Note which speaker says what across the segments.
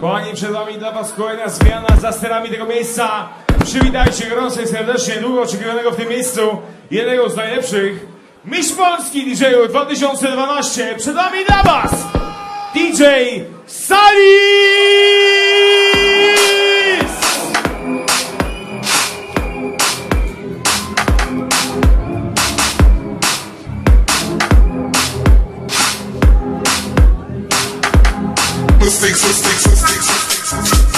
Speaker 1: Kochani, przed wami dla was kolejna zmiana za sterami tego miejsca. Przywitajcie gorąco i serdecznie długo oczekiwanego w tym miejscu jednego z najlepszych Mistrz Polski DJ-u 2012. Przed wami dla was DJ Salis!
Speaker 2: sticks, sticks,
Speaker 3: sticks, sticks.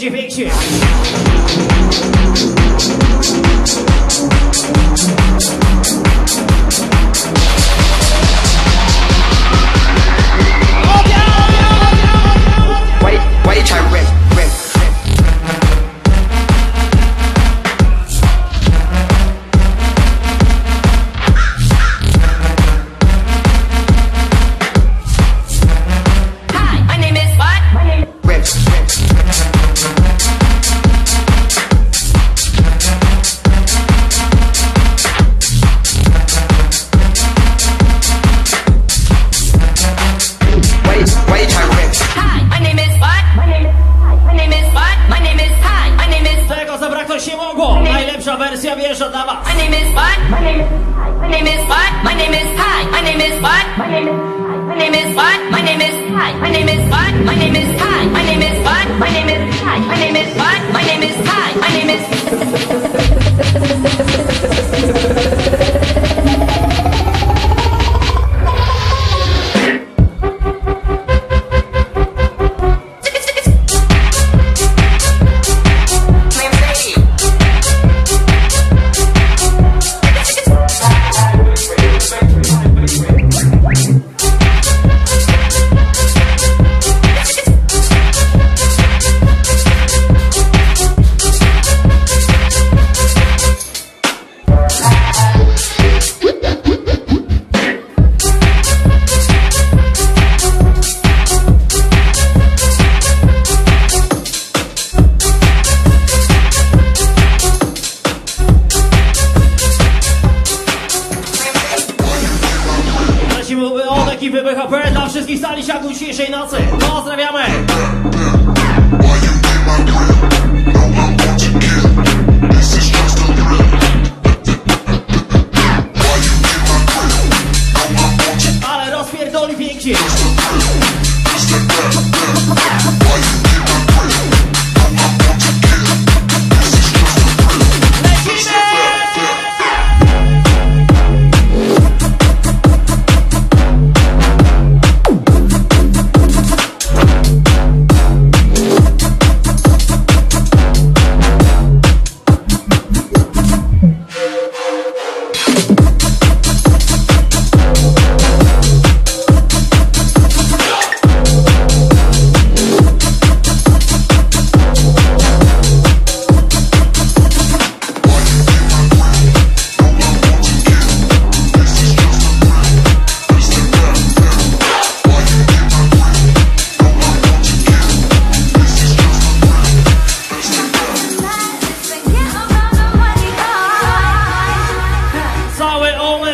Speaker 3: You
Speaker 1: Picture, picture.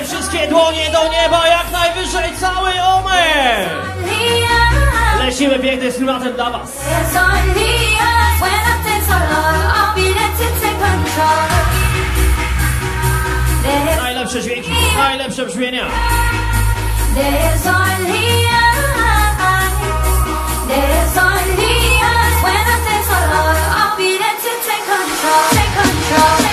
Speaker 1: wszystkie dłonie do nieba, jak najwyżej cały omer! Lecimy pięknym filmatem dla was! Najlepsze dźwięki, najlepsze brzmienia!
Speaker 4: Take control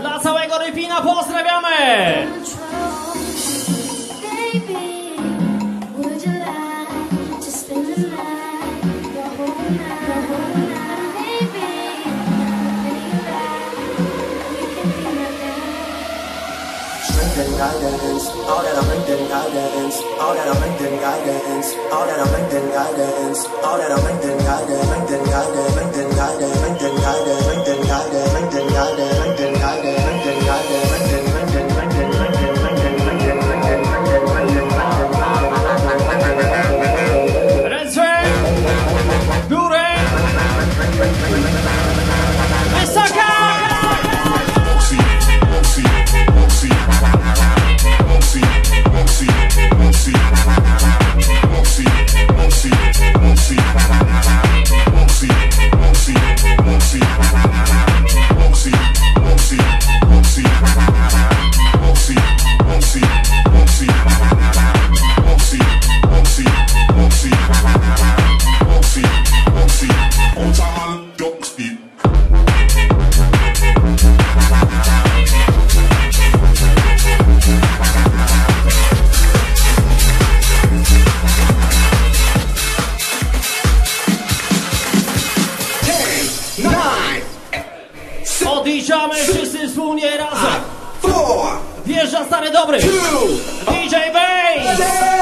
Speaker 5: Dla
Speaker 4: całego Ryfina pozdrawiamy!
Speaker 6: guidance, all that I'm LinkedIn guidance, all that I'm LinkedIn guidance, all that I'm LinkedIn guidance, all that I'm LinkedIn guidance, LinkedIn guidance, LinkedIn guidance, LinkedIn guidance, LinkedIn guidance, LinkedIn guidance, LinkedIn guidance, LinkedIn guidance,
Speaker 7: LinkedIn
Speaker 4: guidance, LinkedIn guidance. Four. Wjeżdża stary dobry. DJ Bass.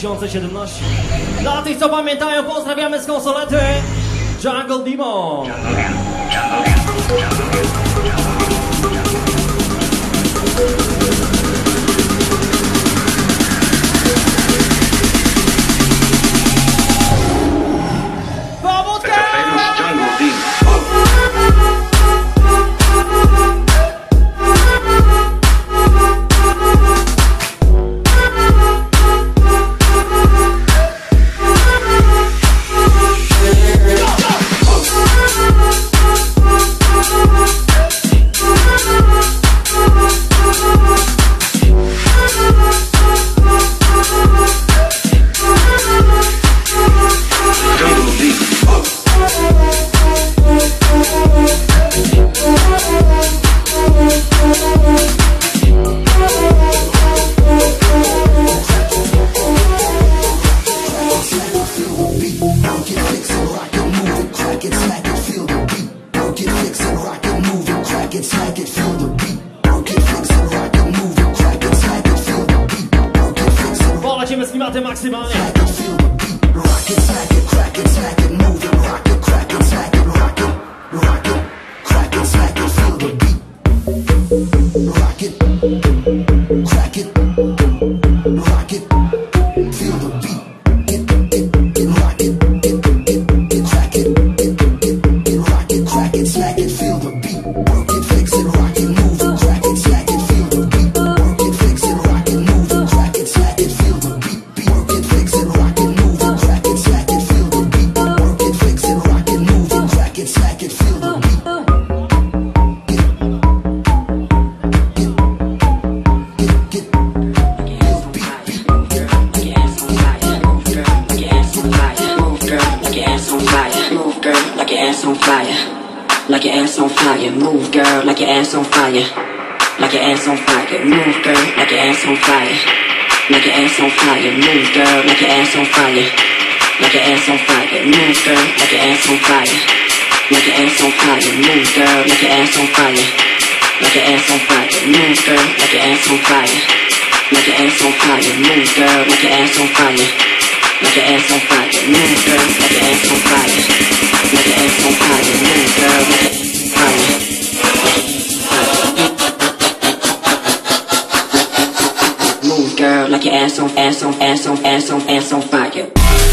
Speaker 1: 2017. Dla tych, co pamiętają, pozdrawiamy z konsolety Jungle Demon. Powódkę!
Speaker 8: Ass on fire. Like your ass on fire, move girl, like your ass on fire. Like your ass on fire, move girl, like your ass on fire. Like your ass on fire, move girl, like your ass on fire. Like your ass on fire, move girl, like your ass on fire. Like your ass on fire, move girl, like fire. Move girl, like your ass on, ass on, ass on, ass on, ass on fire.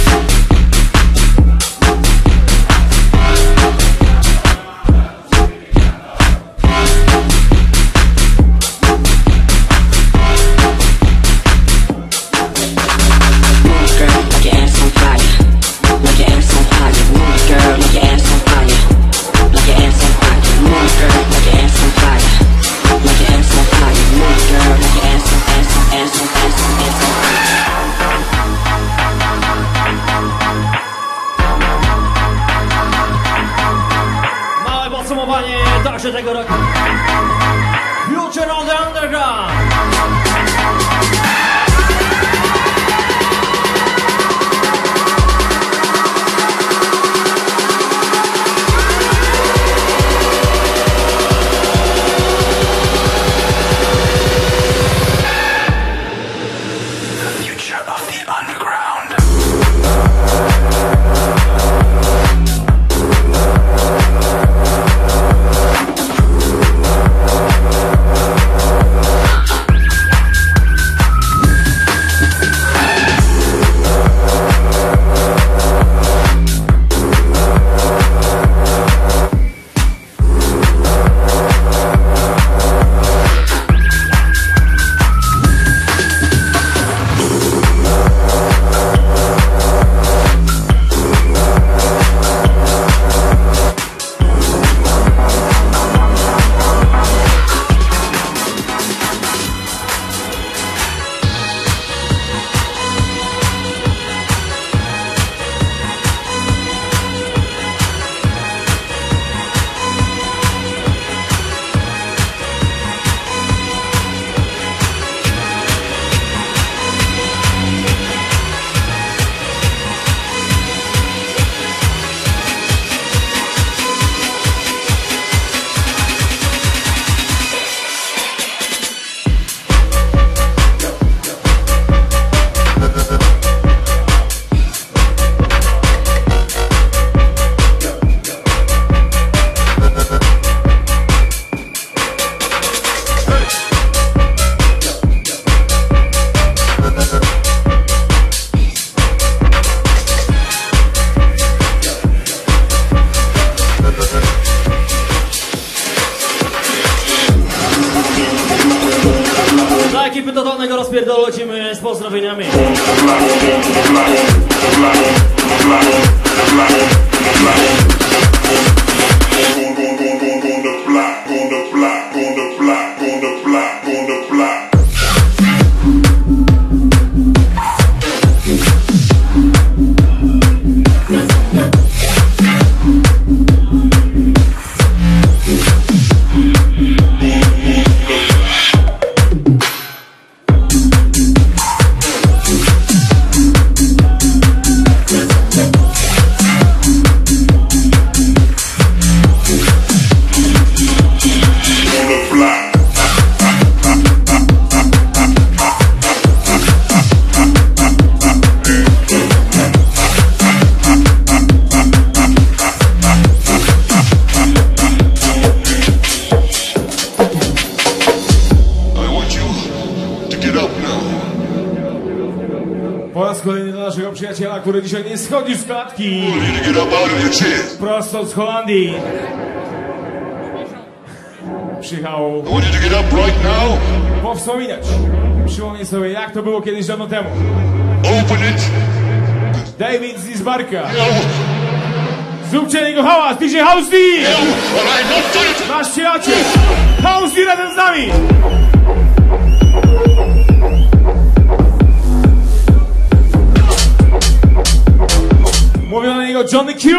Speaker 9: Który dzisiaj nie schodzi z klatki. Prosto z Holandii. Przyjechał powspominać. Przypomnij sobie, jak to było kiedyś dawno temu.
Speaker 3: Open it.
Speaker 9: David z Lisbarka. Zróbcie niego hałas, DJ House D! Nasz przyjaciel! House D razem z nami! Mówią na niego Johnny Q!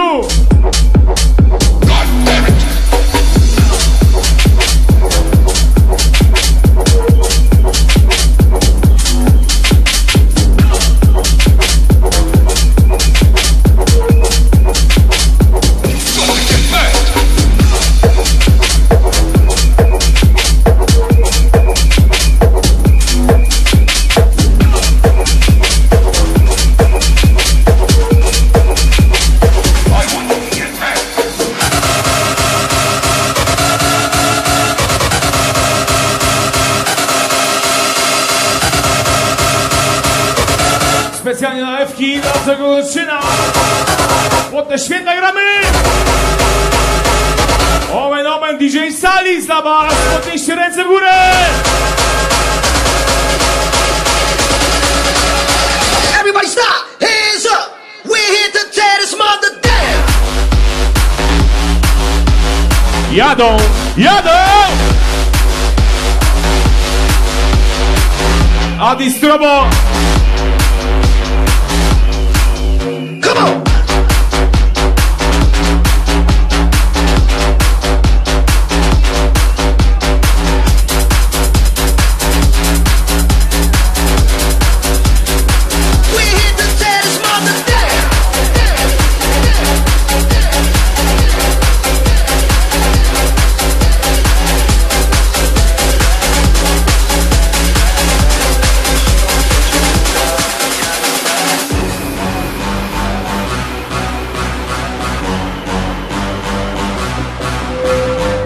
Speaker 9: Kida zagušena Pote šveta grame Omen, omen, DJ Salis na bas Potišće rece v gure
Speaker 10: Everybody stop! Hands up! We're here to tear this mother down!
Speaker 9: Jadom! Jadom! Adi Strobo!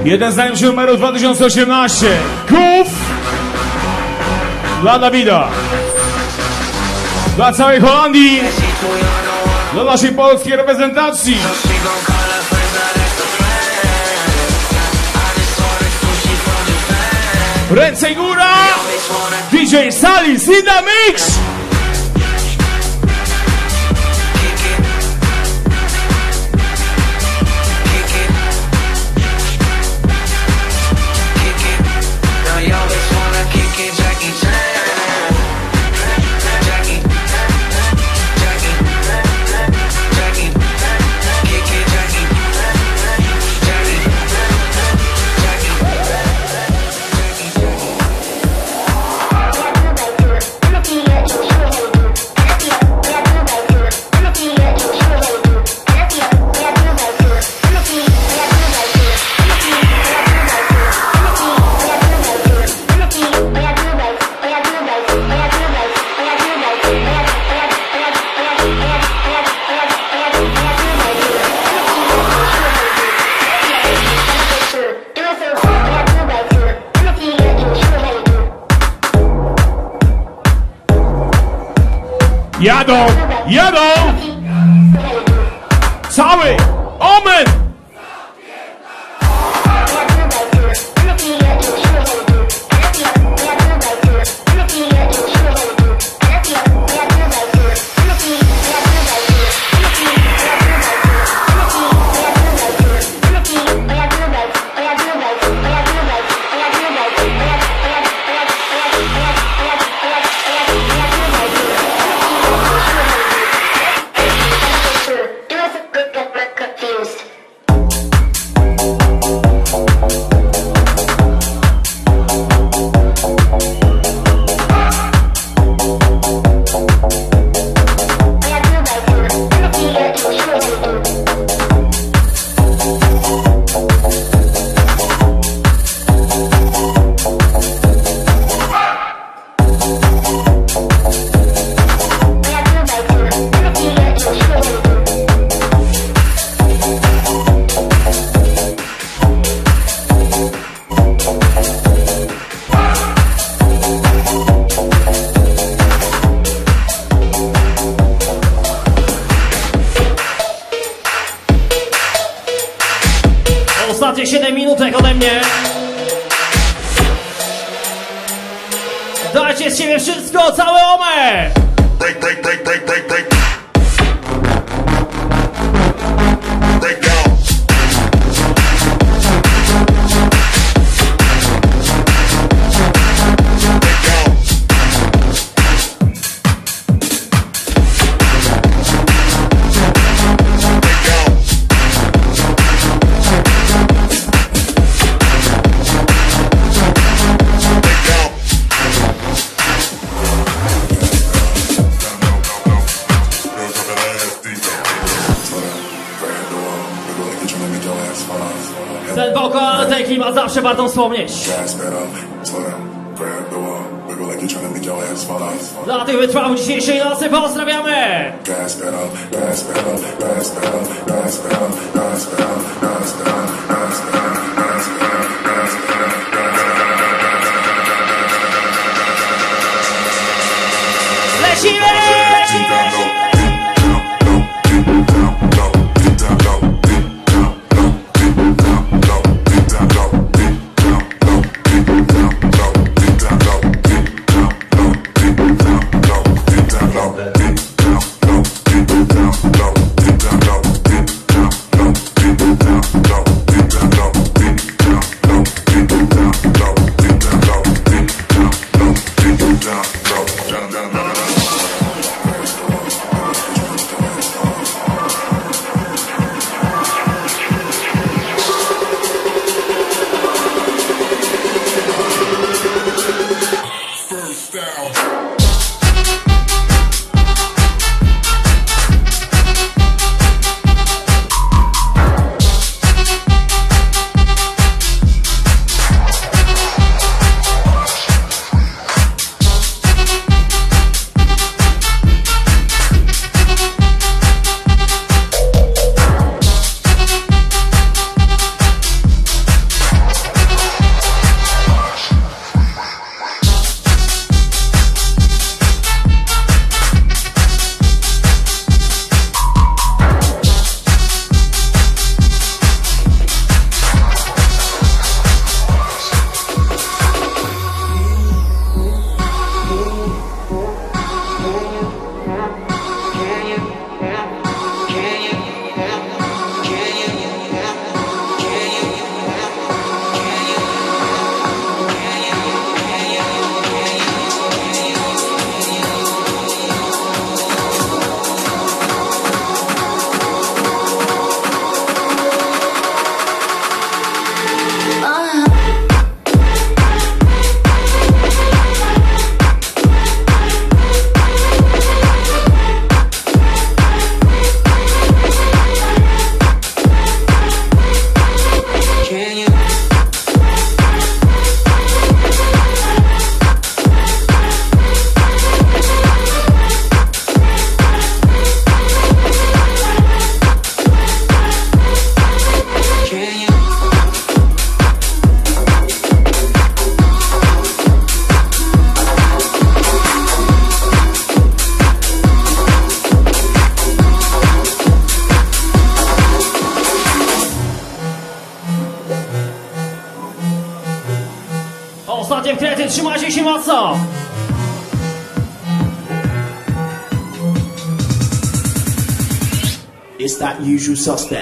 Speaker 9: Jeden z najlepszych numerów 2018. Kuf! Dla Dawida. Dla całej Holandii. Dla naszej polskiej reprezentacji. Ręce góra! DJ Salis in mix!
Speaker 1: wartą wspomnieć. Dla tych wytrwałych dzisiejszej nocy pozdrawiamy!
Speaker 3: Gas pedal, gas pedal, gas pedal, gas pedal, gas pedal, gas pedal, gas pedal.
Speaker 11: suspect.